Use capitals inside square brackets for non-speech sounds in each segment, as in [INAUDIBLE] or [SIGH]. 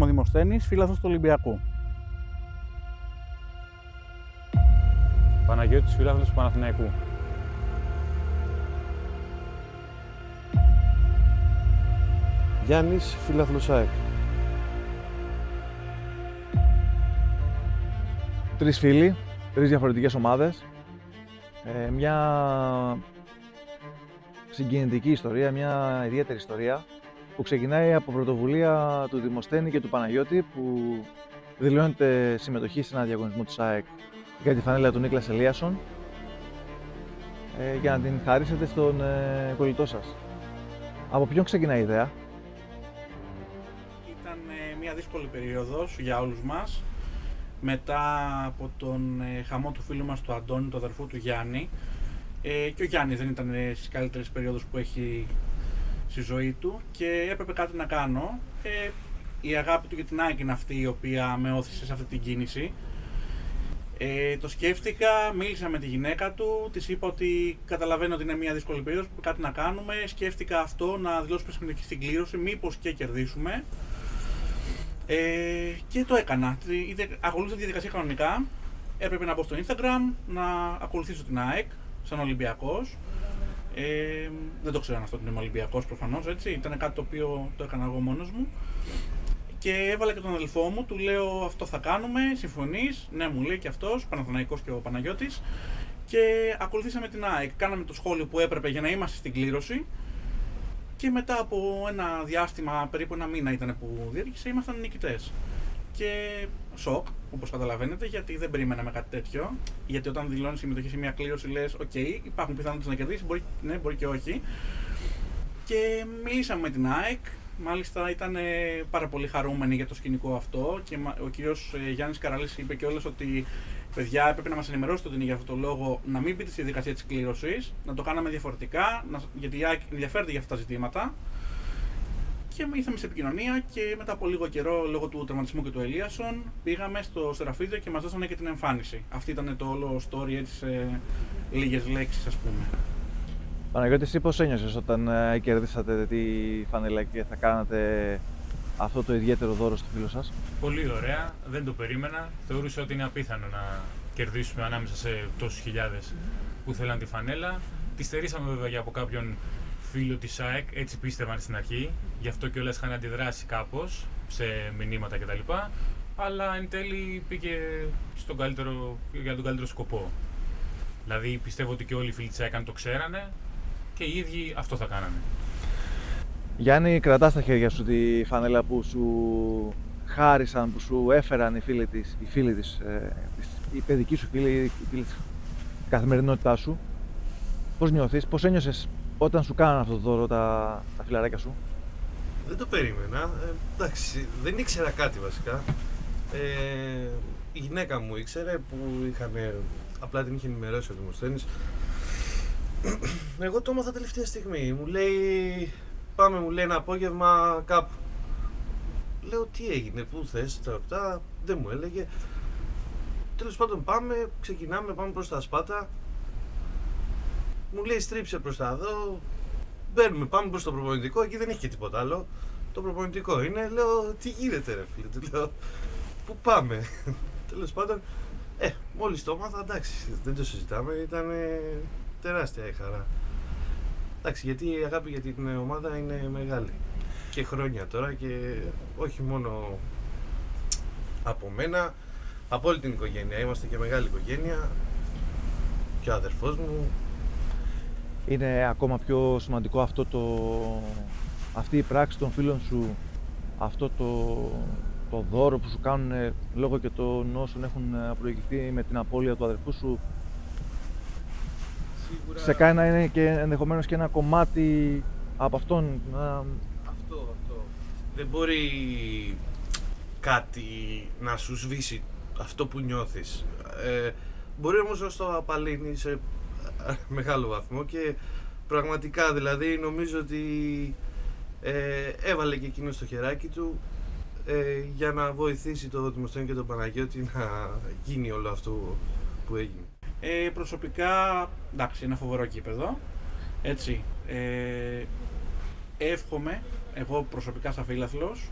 Δήμο Δημοσθένης, φίλαθος του Ολυμπιακού. Παναγιώτης φίλαθλος του Παναθηναϊκού. Γιάννης φίλαθλος ΑΕΚ. Τρεις φίλοι, τρεις διαφορετικές ομάδες. Ε, μια συγκινητική ιστορία, μια ιδιαίτερη ιστορία που ξεκινάει από πρωτοβουλία του Δημοσθένη και του Παναγιώτη που δηλώνεται συμμετοχή σε ένα διαγωνισμό του ΣΑΕΚ για τη φανέλα του Νίκλας Ελίασον ε, για να την χαρίσετε στον ε, κολλητό σας. Από ποιον ξεκινάει η ιδέα; Ήταν ε, μια δύσκολη περίοδος για όλους μας. Μετά από τον ε, χαμό του φίλου μας του Αντώνη, του αδερφού του Γιάννη, ε, και ο Γιάννης δεν ήταν ε, στις καλύτερες περίοδους που έχει στη ζωή του και έπρεπε κάτι να κάνω. Ε, η αγάπη του για την Nike είναι αυτή η οποία με όθησε σε αυτή την κίνηση. Ε, το σκέφτηκα, μίλησα με τη γυναίκα του, της είπα ότι καταλαβαίνω ότι είναι μια δύσκολη περίοδος που κάτι να κάνουμε. Σκέφτηκα αυτό να δηλώσουμε συμμετοχή στην κλήρωση, μήπως και κερδίσουμε. Ε, και το έκανα. Είτε- Ακολούθησα τη διαδικασία κανονικά. Έπρεπε να μπω στο Instagram, να ακολουθήσω την ΑΕΚ σαν Ολυμπιακός. Ε, δεν το ξέρω αυτό ότι είμαι Ολυμπιακός προφανώς, έτσι. Ήταν κάτι το οποίο το έκανα εγώ μόνος μου. Και έβαλα και τον αδελφό μου, του λέω αυτό θα κάνουμε, συμφωνείς; Ναι, μου λέει και αυτός, Παναθηναϊκός και ο Παναγιώτης. Και ακολουθήσαμε την ΑΕΚ. Κάναμε το σχόλιο που έπρεπε για να είμαστε στην κλήρωση. Και μετά από ένα διάστημα, περίπου ένα μήνα ήταν που διήρκησε, ήμασταν νικητές. Και σοκ, όπως καταλαβαίνετε, γιατί δεν περιμέναμε κάτι τέτοιο. Γιατί όταν δηλώνεις συμμετοχή σε μια κλήρωση, λες: Οκ, υπάρχουν πιθανότητες να κερδίσεις, μπορεί, ναι, μπορεί και όχι. Και μιλήσαμε με την ΑΕΚ. Μάλιστα ήταν ε, πάρα πολύ χαρούμενοι για το σκηνικό αυτό και μα- ο κύριος ε, Γιάννης Καραλής είπε και όλες ότι παιδιά έπρεπε να μας ενημερώσετε ότι είναι για αυτόν τον λόγο να μην μπείτε στη διαδικασία της κλήρωσης, να το κάναμε διαφορετικά, να, γιατί η ΑΕΚ ενδιαφέρεται για αυτά τα ζητήματα. Και ήρθαμε σε επικοινωνία και μετά από λίγο καιρό, λόγω του τερματισμού και του Ελίασον, πήγαμε στο Σεραφίδιο και μας δώσανε και την εμφάνιση. Αυτή ήταν το όλο story έτσι σε λίγες λέξεις ας πούμε. Παναγιώτης, εσύ πώς ένιωσες όταν ε, κερδίσατε τη φανέλα και θα κάνατε αυτό το ιδιαίτερο δώρο στο φίλο σας; Πολύ ωραία, δεν το περίμενα. Θεωρούσα ότι είναι απίθανο να κερδίσουμε ανάμεσα σε τόσους χιλιάδες που θέλαν τη φανέλα. Τη στερήσαμε βέβαια και από κάποιον φίλο της ΑΕΚ, έτσι πίστευαν στην αρχή. Γι' αυτό και όλες είχαν αντιδράσει κάπως σε μηνύματα κτλ. Αλλά εν τέλει πήγε στον καλύτερο, για τον καλύτερο σκοπό. Δηλαδή πιστεύω ότι και όλοι οι φίλοι της ΑΕΚ αν το ξέρανε και οι ίδιοι αυτό θα κάνανε. Γιάννη, κρατάς στα χέρια σου τη φανέλα που σου χάρισαν, που σου έφεραν οι φίλοι της, οι φίλοι της, ε, της η παιδική σου φίλη, η φίλη της καθημερινότητάς σου. Πώς νιώθεις, πώς ένιωσες όταν σου κάνανε αυτό το δώρο τα, τα φιλαράκια σου; Δεν το περίμενα. Ε, εντάξει, δεν ήξερα κάτι βασικά. Ε, η γυναίκα μου ήξερε που είχαν, απλά την είχε ενημερώσει ο Δημοσθένης. Εγώ το έμαθα τελευταία στιγμή. Μου λέει, πάμε μου λέει ένα απόγευμα κάπου. Λέω τι έγινε, πού θες, τα αυτά, δεν μου έλεγε. Τέλος πάντων πάμε, ξεκινάμε, πάμε προς τα Σπάτα. Μου λέει στρίψε προς τα εδώ, Μπαίνουμε, πάμε προς το προπονητικό. Εκεί δεν έχει και τίποτα άλλο. Το προπονητικό είναι. Λέω, τι γίνεται, ρε φίλε. Του λέω, πού πάμε; [LAUGHS] Τέλος πάντων, ε, μόλις το έμαθα, εντάξει, δεν το συζητάμε. Ήταν τεράστια η χαρά. Εντάξει, γιατί η αγάπη για την ομάδα είναι μεγάλη. Και χρόνια τώρα και όχι μόνο από μένα, από όλη την οικογένεια. Είμαστε και μεγάλη οικογένεια. Και ο αδερφός μου, Είναι ακόμα πιο σημαντικό αυτό το, αυτή η πράξη των φίλων σου, αυτό το, το δώρο που σου κάνουν ε, λόγω και των όσων έχουν ε, προηγηθεί με την απώλεια του αδερφού σου. σίγουρα... Σε κάνει να είναι και ενδεχομένως και ένα κομμάτι από αυτόν. Να... Αυτό, αυτό. Δεν μπορεί κάτι να σου σβήσει αυτό που νιώθεις. Ε, μπορεί όμως να το απαλύνεις σε ε, [LAUGHS] μεγάλο βαθμό και πραγματικά δηλαδή νομίζω ότι ε, έβαλε και εκείνος στο χεράκι του ε, για να βοηθήσει το Δημοσθένη και τον Παναγιώτη να γίνει όλο αυτό που έγινε. Ε, προσωπικά, εντάξει, είναι φοβερό κήπεδο. Έτσι. Ε, εύχομαι, εγώ προσωπικά σαν φίλαθλος,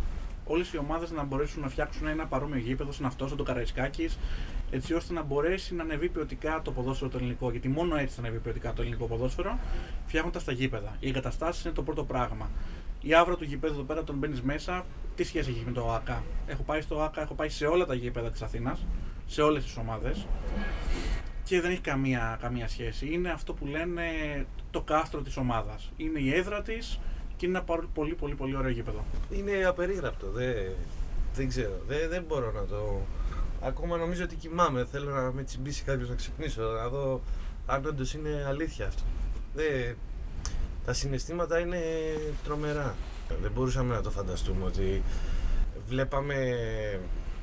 όλες οι ομάδες να μπορέσουν να φτιάξουν ένα παρόμοιο γήπεδο σαν αυτός, σαν το Καραϊσκάκης, έτσι ώστε να μπορέσει να ανεβεί ποιοτικά το ποδόσφαιρο το ελληνικό. Γιατί μόνο έτσι θα ανεβεί ποιοτικά το ελληνικό ποδόσφαιρο, φτιάχνοντας τα γήπεδα. Οι εγκαταστάσεις είναι το πρώτο πράγμα. Η άβρα του γηπέδου εδώ πέρα, όταν μπαίνεις μέσα, τι σχέση έχει με το ΟΑΚΑ; Έχω πάει στο ΟΑΚΑ, έχω πάει σε όλα τα γήπεδα της Αθήνας, σε όλες τις ομάδες και δεν έχει καμία, καμία σχέση. Είναι αυτό που λένε το κάστρο της ομάδας. Είναι η έδρα της και είναι ένα πάρα- πολύ πολύ πολύ ωραίο γήπεδο. Είναι απερίγραπτο. Δεν, δεν ξέρω. Δεν, δεν μπορώ να το. Ακόμα νομίζω ότι κοιμάμαι. Θέλω να με τσιμπήσει κάποιος να ξυπνήσω. Να δω αν όντως είναι αλήθεια αυτό. Δεν, τα συναισθήματα είναι τρομερά. Δεν μπορούσαμε να το φανταστούμε ότι βλέπαμε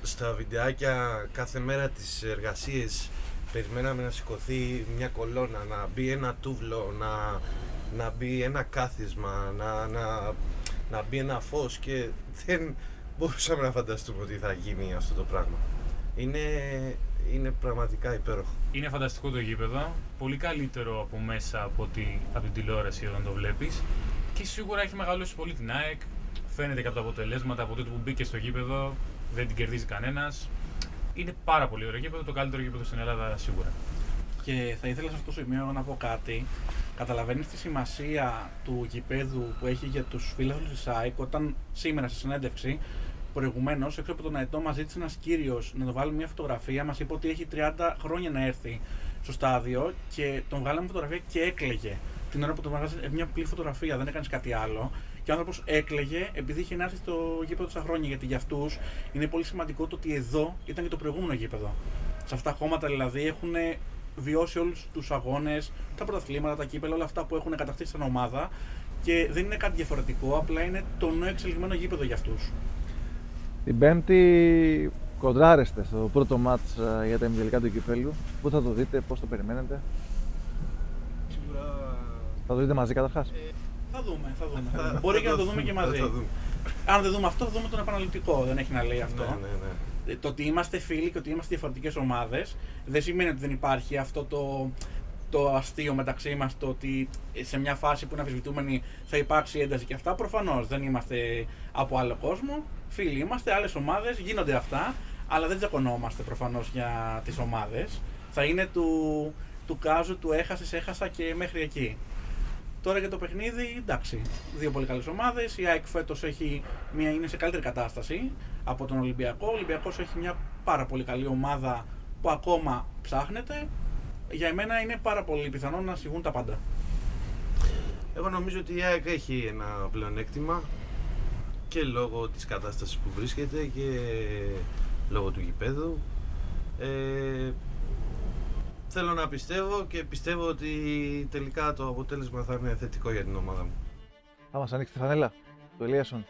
στα βιντεάκια κάθε μέρα τις εργασίες περιμέναμε να σηκωθεί μια κολόνα, να μπει ένα τούβλο, να, να μπει ένα κάθισμα, να, να, να μπει ένα φως και δεν μπορούσαμε να φανταστούμε ότι θα γίνει αυτό το πράγμα. Είναι, είναι πραγματικά υπέροχο. Είναι φανταστικό το γήπεδο. Πολύ καλύτερο από μέσα από, ότι, από την τηλεόραση όταν το βλέπεις. Και σίγουρα έχει μεγαλώσει πολύ την ΑΕΚ. Φαίνεται και από τα αποτελέσματα από τότε που μπήκε στο γήπεδο. Δεν την κερδίζει κανένας. Είναι πάρα πολύ ωραίο γήπεδο. Το καλύτερο γήπεδο στην Ελλάδα σίγουρα. Και θα ήθελα σε αυτό το σημείο να πω κάτι. Καταλαβαίνεις τη σημασία του γηπέδου που έχει για τους φίλαθλου της ΑΕΚ όταν σήμερα στη συνέντευξη προηγουμένως έξω από τον αετό μας ζήτησε ένας κύριος να το βάλουμε μια φωτογραφία. Μας είπε ότι έχει 30 χρόνια να έρθει στο στάδιο και τον βγάλαμε φωτογραφία και έκλαιγε. Την ώρα που τον βγάζει μια απλή φωτογραφία, δεν έκανες κάτι άλλο. Και ο άνθρωπος έκλαιγε επειδή είχε να έρθει στο γήπεδο τόσα χρόνια. Γιατί για αυτούς είναι πολύ σημαντικό το ότι εδώ ήταν και το προηγούμενο γήπεδο. Σε αυτά τα χώματα δηλαδή έχουν βιώσει όλους τους αγώνες, τα πρωταθλήματα, τα κύπελα, όλα αυτά που έχουν κατακτήσει σαν ομάδα και δεν είναι κάτι διαφορετικό, απλά είναι το νέο εξελιγμένο γήπεδο για αυτούς. Την Πέμπτη κοντράρεστε στο πρώτο μάτς ε, για τα ημιτελικά του κυπέλου. Πού θα το δείτε, πώς το περιμένετε; Σίγουρα Θα το δείτε μαζί καταρχάς; Θα δούμε, θα δούμε. [LAUGHS] θα- θα δούμε. θα Μπορεί και να το δούμε και θα μαζί. το δούμε. Αν δεν δούμε αυτό, θα δούμε τον επαναληπτικό. Δεν έχει να λέει αυτό. Ναι, ναι, ναι. Ε, Το ότι είμαστε φίλοι και ότι είμαστε διαφορετικές ομάδες δεν σημαίνει ότι δεν υπάρχει αυτό το, το αστείο μεταξύ μας. Το ότι σε μια φάση που είναι αμφισβητούμενη θα υπάρξει ένταση και αυτά. Προφανώς δεν είμαστε από άλλο κόσμο. Φίλοι είμαστε, άλλες ομάδες, γίνονται αυτά. Αλλά δεν τσακωνόμαστε προφανώς για τις ομάδες. Θα είναι του, του κάζου, του έχασες, έχασα και μέχρι εκεί. Τώρα για το παιχνίδι, εντάξει. Δύο πολύ καλές ομάδες. Η ΑΕΚ φέτος είναι σε καλύτερη κατάσταση από τον Ολυμπιακό. Ο Ολυμπιακός έχει μια πάρα πολύ καλή ομάδα που ακόμα ψάχνεται. Για εμένα είναι πάρα πολύ πιθανό να σιγούν τα πάντα. Εγώ νομίζω ότι η ΑΕΚ έχει ένα πλεονέκτημα και λόγω της κατάστασης που βρίσκεται και λόγω του γηπέδου. Ε, θέλω να πιστεύω και πιστεύω ότι τελικά το αποτέλεσμα θα είναι θετικό για την ομάδα μου. Θα μας ανοίξει τη φανέλα του Ελίασον.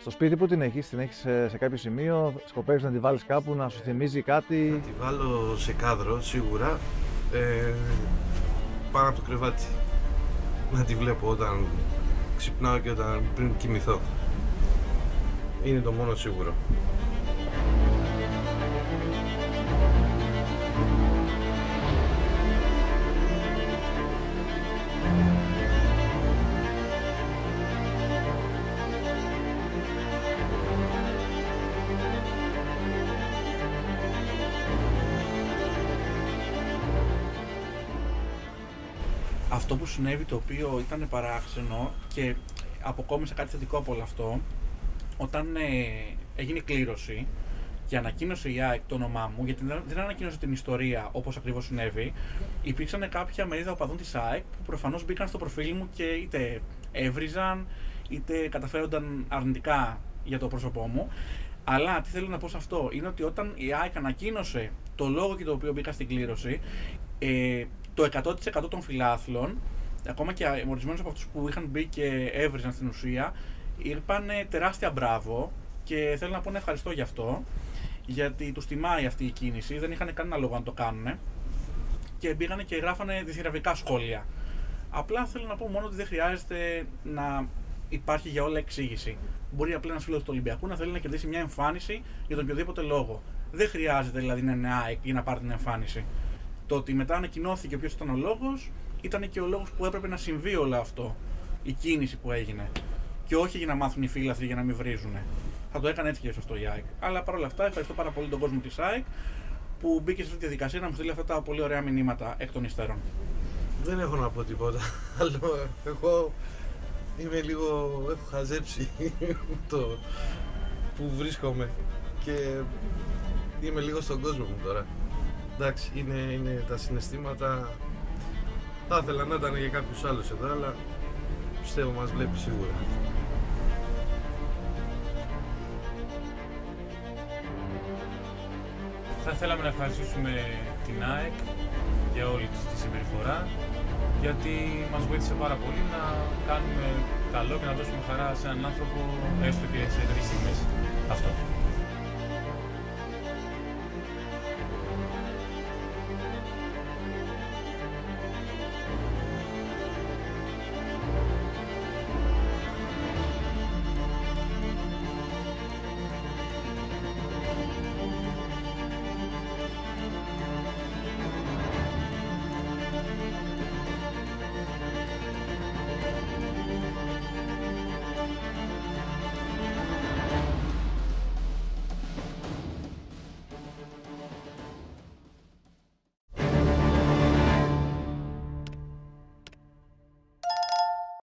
Στο σπίτι που την έχεις, την έχεις σε, σε κάποιο σημείο, σκοπεύεις να τη βάλεις κάπου, να σου θυμίζει κάτι; Θα τη βάλω σε κάδρο σίγουρα ε, πάνω από το κρεβάτι. Να τη βλέπω όταν ξυπνάω και όταν πριν κοιμηθώ. Είναι το μόνο σίγουρο. Αυτό που συνέβη το οποίο ήταν παράξενο και αποκόμισα κάτι θετικό από όλο αυτό, όταν ε, έγινε η κλήρωση και ανακοίνωσε η ΑΕΚ το όνομά μου, γιατί δεν, δεν ανακοίνωσε την ιστορία όπως ακριβώς συνέβη, υπήρξαν κάποια μερίδα οπαδών της ΑΕΚ που προφανώς μπήκαν στο προφίλ μου και είτε έβριζαν, είτε καταφέρονταν αρνητικά για το πρόσωπό μου. Αλλά τι θέλω να πω σε αυτό είναι ότι όταν η ΑΕΚ ανακοίνωσε το λόγο και το οποίο μπήκα στην κλήρωση, ε, το 100% των φιλάθλων, ακόμα και ορισμένου από αυτούς που είχαν μπει και έβριζαν στην ουσία, είπαν τεράστια μπράβο και θέλω να πω ένα ευχαριστώ γι' αυτό. Γιατί τους τιμάει αυτή η κίνηση, δεν είχαν κανένα λόγο να το κάνουν και μπήκανε και γράφανε διθυραβικά σχόλια. Απλά θέλω να πω μόνο ότι δεν χρειάζεται να υπάρχει για όλα εξήγηση. Μπορεί απλά ένας φίλος του Ολυμπιακού να θέλει να κερδίσει μια εμφάνιση για τον οποιοδήποτε λόγο. Δεν χρειάζεται δηλαδή να είναι ΑΕΚ για να πάρει την εμφάνιση. Το ότι μετά ανακοινώθηκε ποιος ήταν ο λόγος, ήταν και ο λόγος που έπρεπε να συμβεί όλο αυτό. Η κίνηση που έγινε. Και όχι για να μάθουν οι φίλαθροι για να μην βρίζουν. Θα το έκανε έτσι και αυτό η ΑΕΚ. Αλλά παρόλα αυτά, ευχαριστώ πάρα πολύ τον κόσμο της ΑΕΚ που μπήκε σε αυτή τη διαδικασία να μου στείλει αυτά τα πολύ ωραία μηνύματα εκ των υστέρων. Δεν έχω να πω τίποτα [LAUGHS] άλλο. Εγώ είμαι λίγο. έχω χαζέψει [LAUGHS] το που βρίσκομαι και είμαι λίγο στον κόσμο μου τώρα. Εντάξει, είναι, είναι τα συναισθήματα. Θα ήθελα να ήταν για κάποιους άλλους εδώ, αλλά πιστεύω μας βλέπει σίγουρα. Θα θέλαμε να ευχαριστήσουμε την ΑΕΚ για όλη της τη συμπεριφορά γιατί μας βοήθησε πάρα πολύ να κάνουμε καλό και να δώσουμε χαρά σε έναν άνθρωπο έστω και σε τρεις στιγμές. Αυτό.